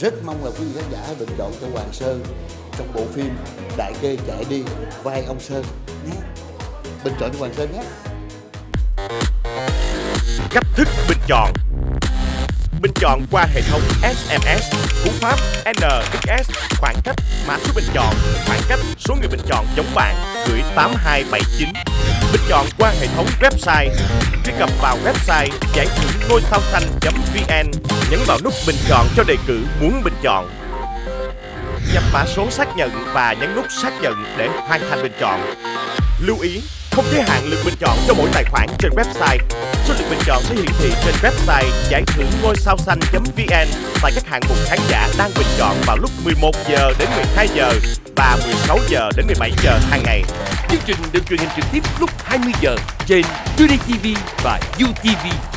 rất mong là quý vị khán giả hãy bình chọn cho Hoàng Sơn trong bộ phim Đại kê chạy đi, vai ông Sơn nhé. Bình chọn cho Hoàng Sơn nhé. Cách thức bình chọn Bình chọn qua hệ thống SMS, cú pháp NXS, khoảng cách, mã số bình chọn, khoảng cách, số người bình chọn giống bạn, gửi 8279. Bình chọn qua hệ thống website. Truy cập vào website giải thưởng ngôi sao xanh.vn, nhấn vào nút bình chọn cho đề cử muốn bình chọn. Nhập mã số xác nhận và nhấn nút xác nhận để hoàn thành bình chọn. Lưu ý, không giới hạn lượt bình chọn cho mỗi tài khoản trên website. Số lượt bình chọn sẽ hiển thị trên website giải thưởng ngôi sao xanh.vn tại các hạng mục khán giả đang bình chọn vào lúc 11 giờ đến 12 giờ và 16 giờ đến 17 giờ hàng ngày. Chương trình được truyền hình trực tiếp lúc 20 giờ trên Today TV và UTV